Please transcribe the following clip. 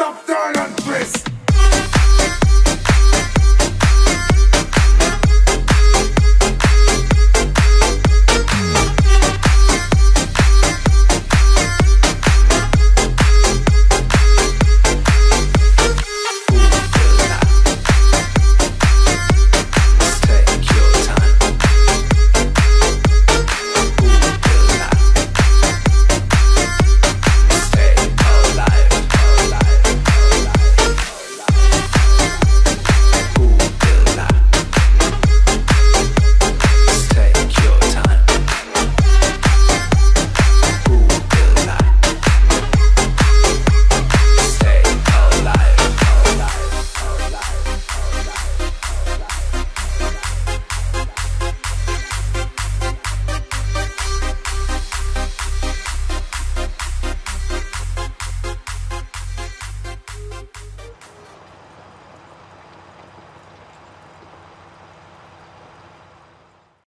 stop